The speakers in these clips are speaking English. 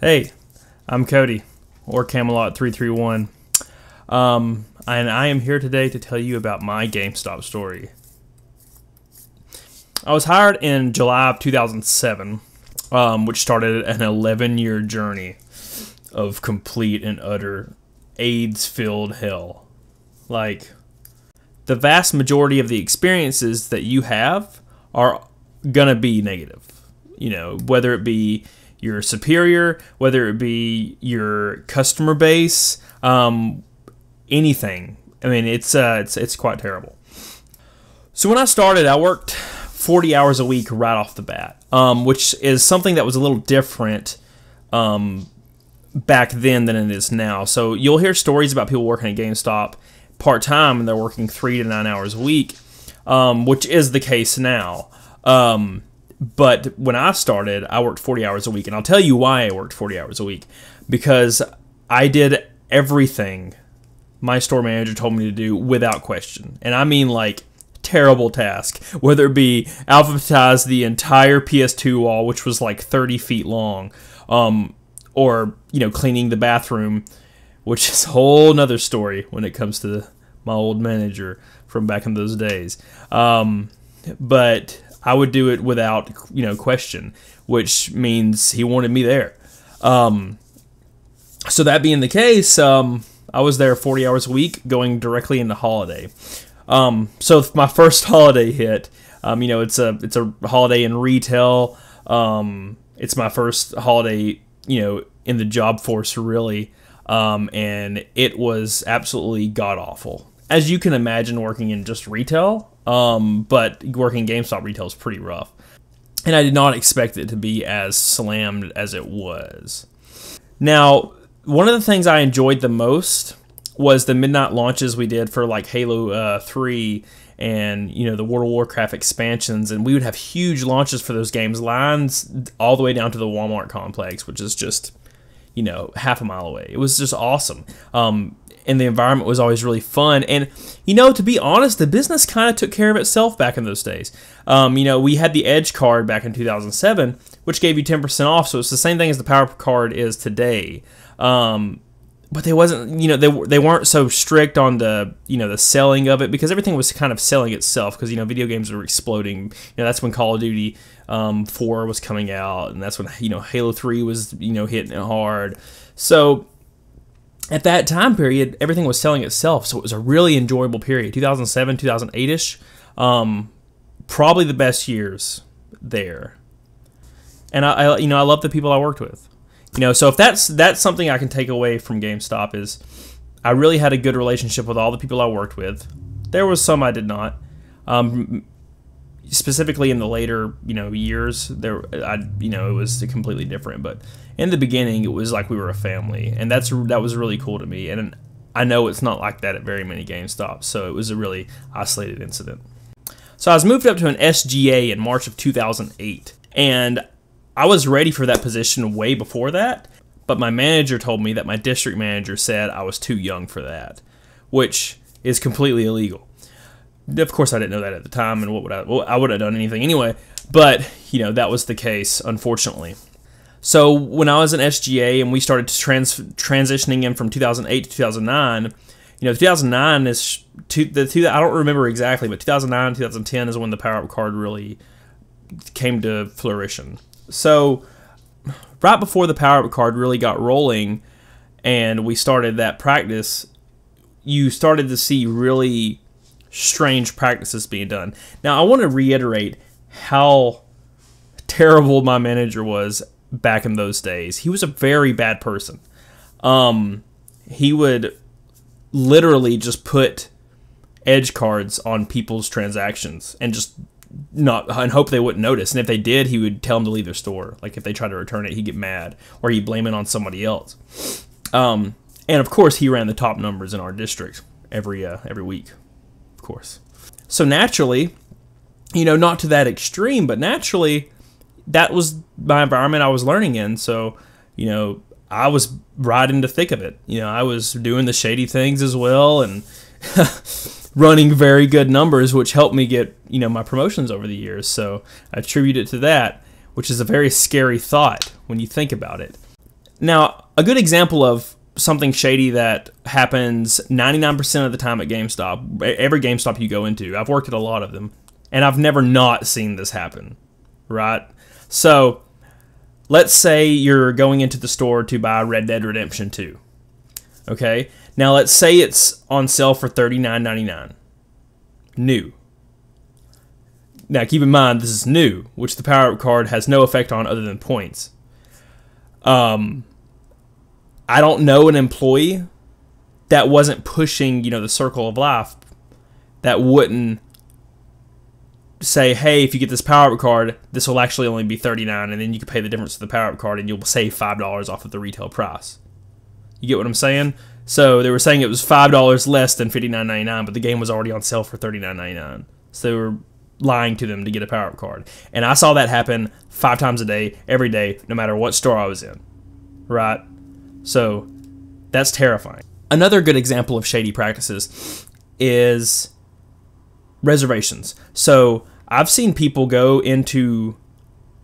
Hey, I'm Cody, or Camelot331, um, and I am here today to tell you about my GameStop story. I was hired in July of 2007, um, which started an 11 year journey of complete and utter AIDS filled hell. Like, the vast majority of the experiences that you have are gonna be negative. You know, whether it be your superior, whether it be your customer base, um, anything. I mean, it's uh, it's it's quite terrible. So when I started, I worked 40 hours a week right off the bat, um, which is something that was a little different um, back then than it is now. So you'll hear stories about people working at GameStop part time and they're working three to nine hours a week, um, which is the case now. Um, but when I started, I worked 40 hours a week. And I'll tell you why I worked 40 hours a week. Because I did everything my store manager told me to do without question. And I mean, like, terrible task. Whether it be alphabetize the entire PS2 wall, which was like 30 feet long, um, or, you know, cleaning the bathroom, which is a whole nother story when it comes to my old manager from back in those days. Um, but I would do it without you know question, which means he wanted me there. Um, so that being the case, um, I was there 40 hours a week, going directly into holiday. Um, so my first holiday hit. Um, you know, it's a it's a holiday in retail. Um, it's my first holiday, you know, in the job force really, um, and it was absolutely god awful. As you can imagine, working in just retail, um, but working GameStop retail is pretty rough. And I did not expect it to be as slammed as it was. Now, one of the things I enjoyed the most was the midnight launches we did for like Halo uh, 3 and you know the World of Warcraft expansions, and we would have huge launches for those games, lines all the way down to the Walmart complex, which is just you know half a mile away. It was just awesome. Um, and the environment was always really fun. And you know, to be honest, the business kind of took care of itself back in those days. Um, you know, we had the Edge card back in 2007, which gave you 10% off. So it's the same thing as the Power card is today. Um, but they wasn't, you know, they they weren't so strict on the, you know, the selling of it because everything was kind of selling itself because you know video games were exploding. You know, that's when Call of Duty um, 4 was coming out, and that's when you know Halo 3 was, you know, hitting it hard. So at that time period, everything was selling itself, so it was a really enjoyable period. 2007, 2008 ish, um, probably the best years there. And I, I, you know, I love the people I worked with. You know, so if that's that's something I can take away from GameStop is, I really had a good relationship with all the people I worked with. There was some I did not. Um, specifically in the later you know years there i you know it was completely different but in the beginning it was like we were a family and that's that was really cool to me and i know it's not like that at very many GameStops so it was a really isolated incident. So i was moved up to an sga in march of 2008 and i was ready for that position way before that but my manager told me that my district manager said i was too young for that which is completely illegal of course, I didn't know that at the time, and what would I? Well, I would have done anything anyway. But you know, that was the case, unfortunately. So when I was in SGA and we started trans- transitioning in from 2008 to 2009, you know, 2009 is two, the two. I don't remember exactly, but 2009, 2010 is when the Power Up card really came to flourishing. So right before the Power Up card really got rolling, and we started that practice, you started to see really strange practices being done. Now, I want to reiterate how terrible my manager was back in those days. He was a very bad person. Um, he would literally just put edge cards on people's transactions and just not and hope they wouldn't notice. And if they did, he would tell them to leave their store. Like if they tried to return it, he'd get mad or he'd blame it on somebody else. Um, and of course, he ran the top numbers in our district every uh, every week course. So naturally, you know, not to that extreme, but naturally, that was my environment I was learning in. So, you know, I was right in the thick of it. You know, I was doing the shady things as well and running very good numbers, which helped me get, you know, my promotions over the years. So I attribute it to that, which is a very scary thought when you think about it. Now, a good example of something shady that happens 99% of the time at GameStop, every GameStop you go into, I've worked at a lot of them, and I've never not seen this happen, right? So, let's say you're going into the store to buy Red Dead Redemption 2. Okay? Now, let's say it's on sale for $39.99. New. Now, keep in mind, this is new, which the power up card has no effect on other than points. Um, I don't know an employee that wasn't pushing, you know, the circle of life that wouldn't say, hey, if you get this power up card, this will actually only be 39 and then you can pay the difference of the power up card and you'll save $5 off of the retail price. You get what I'm saying? So they were saying it was $5 less than $59.99, but the game was already on sale for $39.99. So they were lying to them to get a power up card. And I saw that happen five times a day, every day, no matter what store I was in. Right? So that's terrifying. Another good example of shady practices is reservations. So I've seen people go into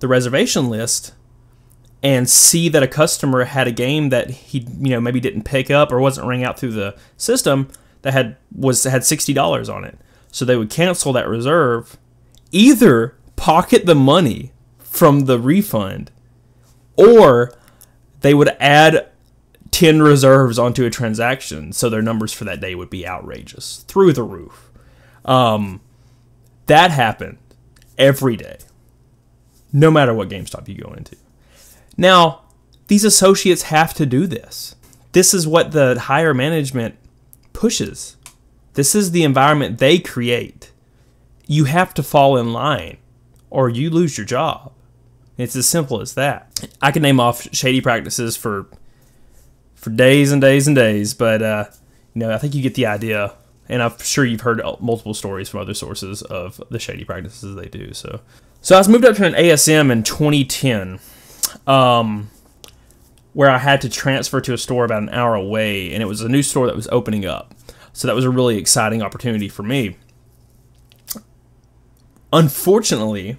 the reservation list and see that a customer had a game that he you know maybe didn't pick up or wasn't ring out through the system that had was had sixty dollars on it. So they would cancel that reserve, either pocket the money from the refund, or they would add 10 reserves onto a transaction so their numbers for that day would be outrageous through the roof. Um, that happened every day no matter what gamestop you go into. Now these associates have to do this. This is what the higher management pushes. This is the environment they create. You have to fall in line or you lose your job. It's as simple as that. I can name off shady practices for for days and days and days. But uh, you know, I think you get the idea, and I'm sure you've heard multiple stories from other sources of the shady practices they do. So, so I was moved up to an ASM in 2010, um, where I had to transfer to a store about an hour away, and it was a new store that was opening up. So that was a really exciting opportunity for me. Unfortunately,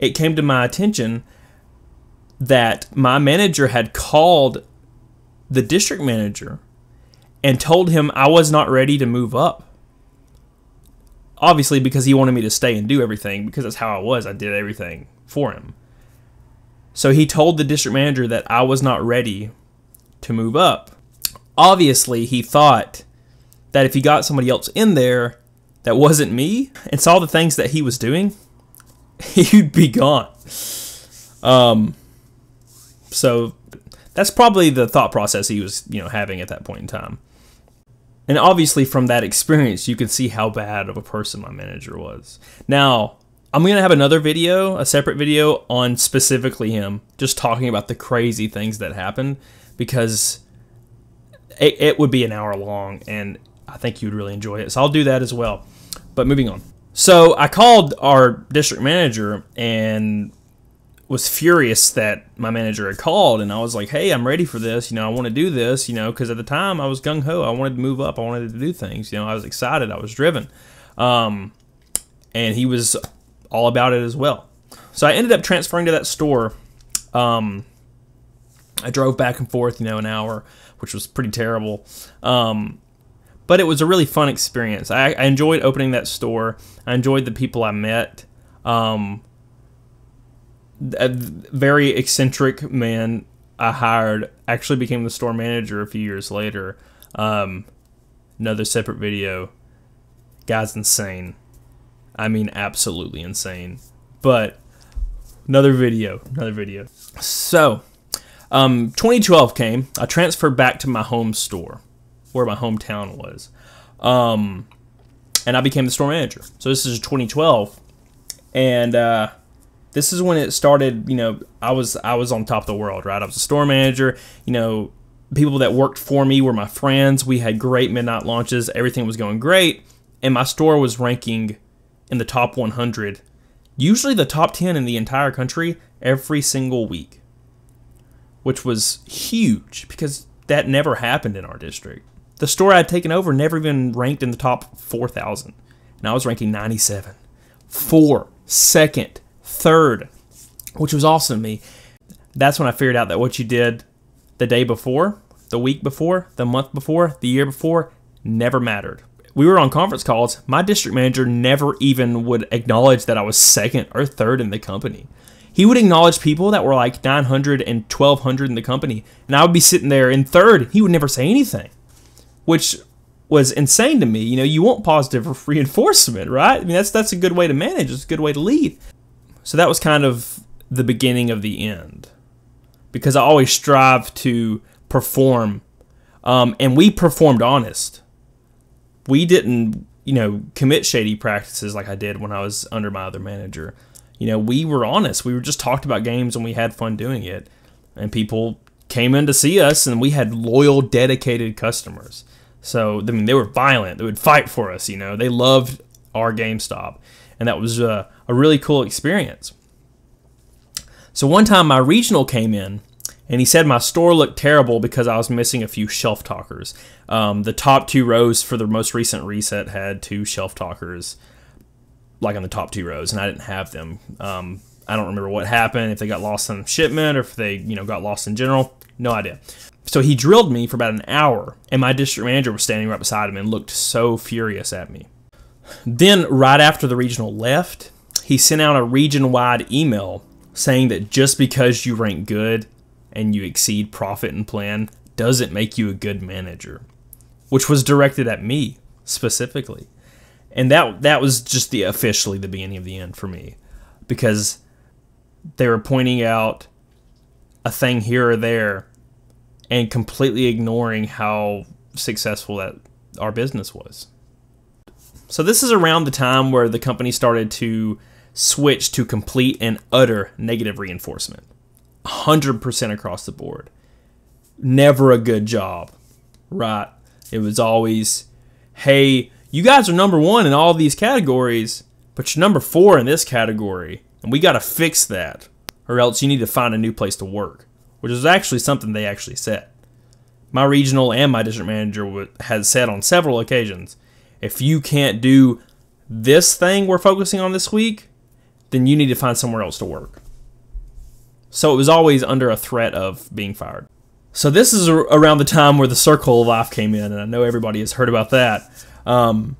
it came to my attention that my manager had called the district manager and told him I was not ready to move up. Obviously, because he wanted me to stay and do everything, because that's how I was. I did everything for him. So he told the district manager that I was not ready to move up. Obviously, he thought that if he got somebody else in there that wasn't me and saw the things that he was doing, he'd be gone. Um, so that's probably the thought process he was, you know, having at that point in time. And obviously, from that experience, you can see how bad of a person my manager was. Now, I'm going to have another video, a separate video on specifically him, just talking about the crazy things that happened because it, it would be an hour long and I think you'd really enjoy it. So I'll do that as well. But moving on. So I called our district manager and was furious that my manager had called and I was like, "Hey, I'm ready for this. You know, I want to do this, you know, cuz at the time I was gung ho. I wanted to move up. I wanted to do things, you know. I was excited. I was driven." Um, and he was all about it as well. So I ended up transferring to that store. Um, I drove back and forth, you know, an hour, which was pretty terrible. Um, but it was a really fun experience. I, I, enjoyed opening that store. I enjoyed the people I met. Um, a very eccentric man I hired actually became the store manager a few years later. Um, another separate video. Guy's insane. I mean, absolutely insane. But another video, another video. So, um, 2012 came. I transferred back to my home store, where my hometown was, um, and I became the store manager. So this is 2012, and uh, this is when it started. You know, I was I was on top of the world, right? I was a store manager. You know, people that worked for me were my friends. We had great midnight launches. Everything was going great, and my store was ranking in the top 100, usually the top 10 in the entire country every single week, which was huge because that never happened in our district. The store I'd taken over never even ranked in the top 4,000, and I was ranking 97. Four, second, third, which was awesome to me. That's when I figured out that what you did the day before, the week before, the month before, the year before never mattered. We were on conference calls. My district manager never even would acknowledge that I was second or third in the company. He would acknowledge people that were like 900 and 1200 in the company, and I would be sitting there in third. He would never say anything, which was insane to me. You know, you want positive reinforcement, right? I mean, that's that's a good way to manage. It's a good way to lead. So that was kind of the beginning of the end, because I always strive to perform, um, and we performed honest. We didn't, you know, commit shady practices like I did when I was under my other manager. You know, we were honest. We were just talked about games and we had fun doing it, and people came in to see us, and we had loyal, dedicated customers. So I mean, they were violent. They would fight for us. You know, they loved our GameStop, and that was uh, a really cool experience. So one time, my regional came in, and he said my store looked terrible because I was missing a few shelf talkers. Um, the top two rows for the most recent reset had two shelf talkers, like on the top two rows, and I didn't have them. Um, I don't remember what happened, if they got lost on shipment or if they, you know, got lost in general. No idea. So he drilled me for about an hour, and my district manager was standing right beside him and looked so furious at me. Then, right after the regional left, he sent out a region wide email saying that just because you rank good and you exceed profit and plan doesn't make you a good manager, which was directed at me specifically. And that that was just the officially the beginning of the end for me because they were pointing out a thing here or there and completely ignoring how successful that our business was. So this is around the time where the company started to switch to complete and utter negative reinforcement. 100% across the board. Never a good job, right? It was always, hey, you guys are number one in all these categories, but you're number four in this category, and we got to fix that, or else you need to find a new place to work which is actually something they actually said. My regional and my district manager had said on several occasions if you can't do this thing we're focusing on this week, then you need to find somewhere else to work. So it was always under a threat of being fired. So this is around the time where the circle of life came in, and I know everybody has heard about that. Um,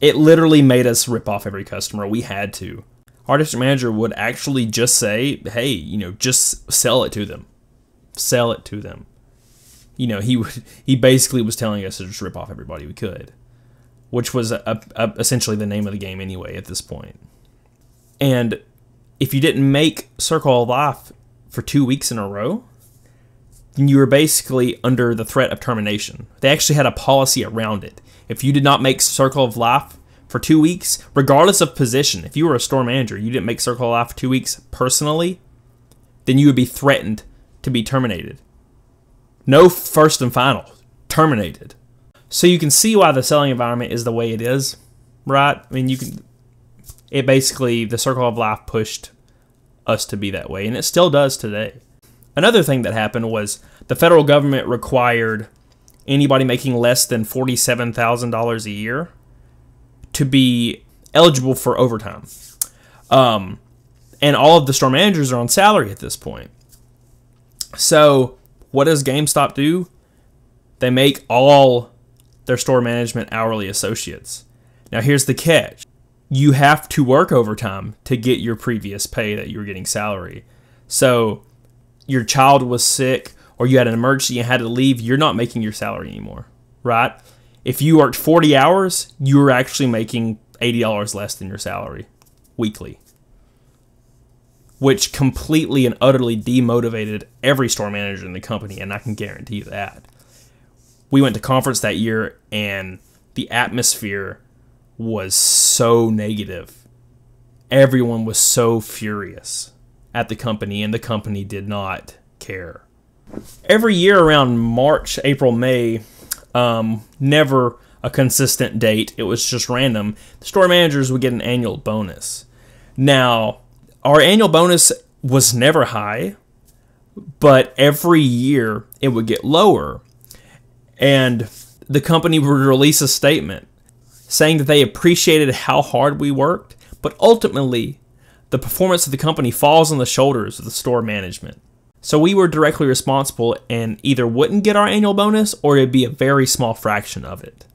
it literally made us rip off every customer. We had to. Our district manager would actually just say, "Hey, you know, just sell it to them sell it to them. You know, he would, he basically was telling us to just rip off everybody we could, which was a, a, essentially the name of the game anyway at this point. And if you didn't make Circle of Life for two weeks in a row, then you were basically under the threat of termination. They actually had a policy around it. If you did not make Circle of Life for two weeks, regardless of position, if you were a store manager, you didn't make Circle of Life for two weeks personally, then you would be threatened to be terminated. No first and final, terminated. So you can see why the selling environment is the way it is, right? I mean, you can. It basically the circle of life pushed us to be that way, and it still does today. Another thing that happened was the federal government required anybody making less than forty-seven thousand dollars a year to be eligible for overtime. Um, and all of the store managers are on salary at this point. So, what does GameStop do? They make all their store management hourly associates. Now, here's the catch you have to work overtime to get your previous pay that you were getting salary. So, your child was sick or you had an emergency and had to leave, you're not making your salary anymore, right? If you worked 40 hours, you were actually making $80 less than your salary weekly which completely and utterly demotivated every store manager in the company, and I can guarantee that. We went to conference that year, and the atmosphere was so negative. Everyone was so furious at the company, and the company did not care. Every year around March, April, May, um, never a consistent date, it was just random, the store managers would get an annual bonus. Now, our annual bonus was never high, but every year it would get lower. And the company would release a statement saying that they appreciated how hard we worked, but ultimately the performance of the company falls on the shoulders of the store management. So we were directly responsible and either wouldn't get our annual bonus or it'd be a very small fraction of it.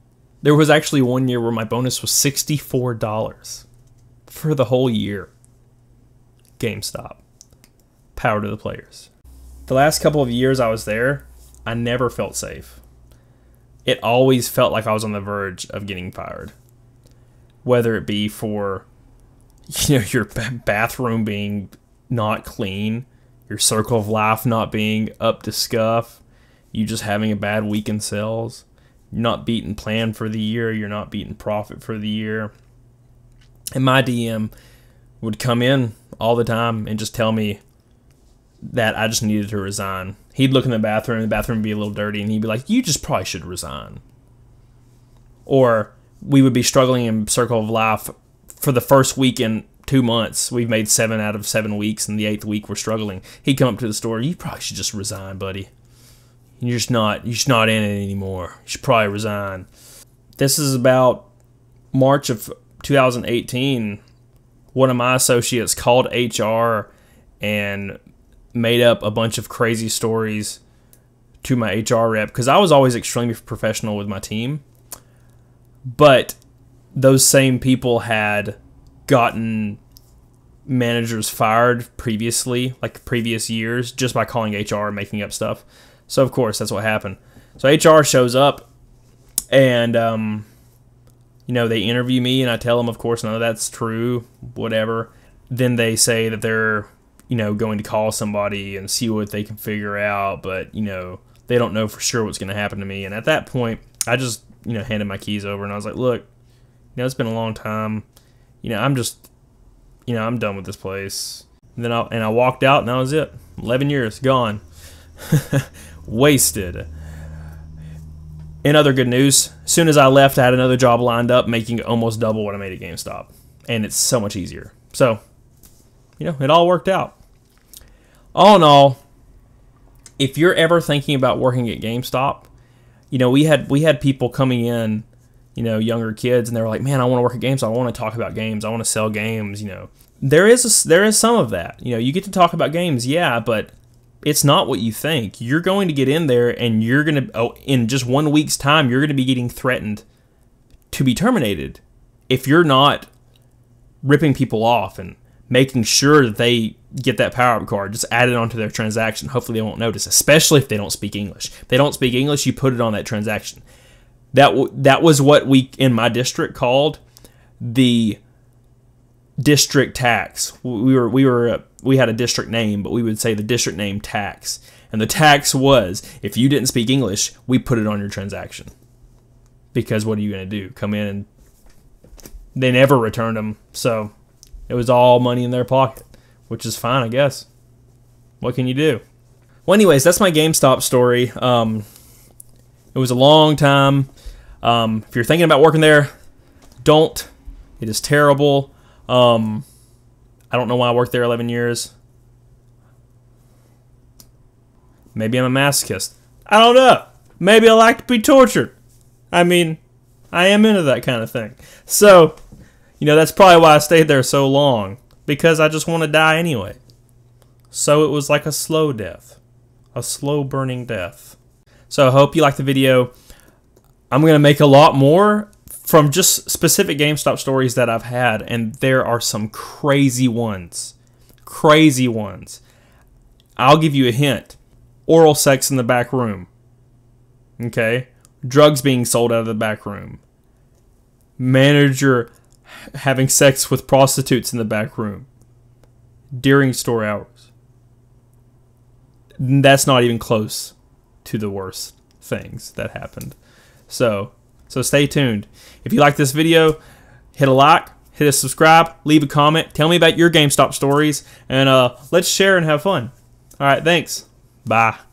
There was actually one year where my bonus was $64 for the whole year. GameStop. Power to the players. The last couple of years I was there, I never felt safe. It always felt like I was on the verge of getting fired. Whether it be for you know your bathroom being not clean, your circle of life not being up to scuff, you just having a bad week in sales, you're not beating plan for the year, you're not beating profit for the year. And my DM would come in all the time and just tell me that I just needed to resign. He'd look in the bathroom, the bathroom would be a little dirty, and he'd be like, You just probably should resign. Or we would be struggling in Circle of Life for the first week in two months. We've made seven out of seven weeks, and the eighth week we're struggling. He'd come up to the store, You probably should just resign, buddy. You're just not you're just not in it anymore. You should probably resign. This is about March of 2018. One of my associates called HR and made up a bunch of crazy stories to my HR rep because I was always extremely professional with my team. But those same people had gotten managers fired previously, like previous years, just by calling HR and making up stuff. So of course that's what happened. So HR shows up, and um, you know they interview me, and I tell them, of course, none of that's true, whatever. Then they say that they're you know, going to call somebody and see what they can figure out, but, you know, they don't know for sure what's going to happen to me. And at that point, I just, you know, handed my keys over and I was like, look, you know, it's been a long time. You know, I'm just, you know, I'm done with this place. And then I, and I walked out and that was it. 11 years gone. Wasted. In other good news, as soon as I left, I had another job lined up making almost double what I made at GameStop. And it's so much easier. So, you know, it all worked out. All in all, if you're ever thinking about working at GameStop, you know, we had we had people coming in, you know, younger kids, and they were like, "Man, I want to work at GameStop. I want to talk about games. I want to sell games." You know, there is a, there is some of that. You know, you get to talk about games, yeah, but it's not what you think. You're going to get in there, and you're gonna oh, in just one week's time, you're going to be getting threatened to be terminated if you're not ripping people off and making sure that they get that power up card, just add it onto their transaction. Hopefully, they won't notice, especially if they don't speak English. If they don't speak English, you put it on that transaction. That that was what we in my district called the district tax. We were we were we had a district name, but we would say the district name tax. And the tax was if you didn't speak English, we put it on your transaction. Because what are you going to do? Come in and they never returned them. So it was all money in their pocket, which is fine, I guess. What can you do? Well, anyways, that's my GameStop story. Um, it was a long time. Um, if you're thinking about working there, don't. It is terrible. Um, I don't know why I worked there 11 years. Maybe I'm a masochist. I don't know. Maybe I like to be tortured. I mean, I am into that kind of thing. So, you know, that's probably why I stayed there so long, because I just want to die anyway. So it was like a slow death, a slow burning death. So I hope you liked the video. I'm going to make a lot more from just specific GameStop stories that I've had, and there are some crazy ones. Crazy ones. I'll give you a hint oral sex in the back room. Okay? Drugs being sold out of the back room. Manager having sex with prostitutes in the back room during store hours. That's not even close to the worst things that happened. So, so stay tuned. If you like this video, hit a like, hit a subscribe, leave a comment, tell me about your GameStop stories, and uh, let's share and have fun. All right, thanks. Bye.